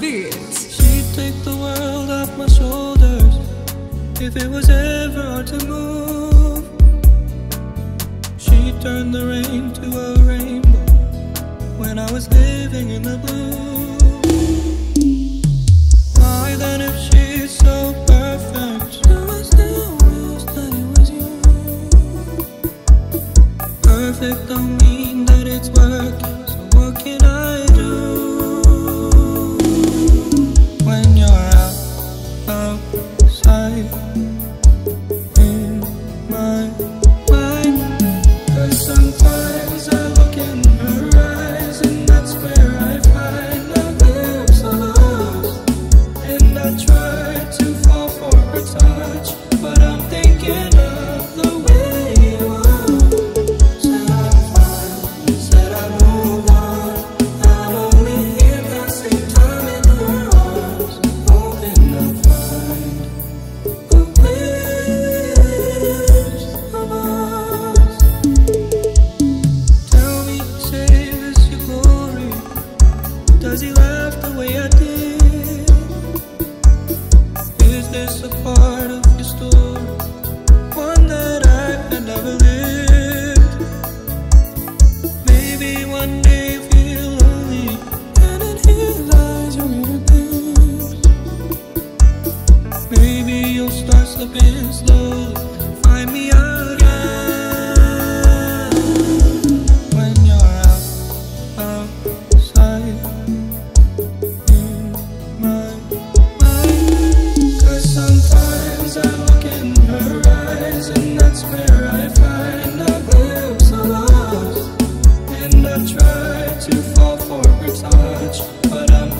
beat. She'd take the world off my shoulders if it was ever hard to move. She'd turn the rain to a rainbow when I was living in the blue. Why then, if she's so perfect, do I still wish that it you? Perfect don't mean that it's working, so what can I do? Touch, but I'm thinking of the way you. Said I'm said I moved on. I'm only here time in her arms, hoping find glimpse of us. Tell me, your glory? Does he laugh the way I did? Is a part of your story? One that I never lived? Maybe one day you feel lonely, and hear a glimpse. Maybe you'll start slipping slowly, find me again and that's where I find a glimpse of us And I try to fall for her touch, but I'm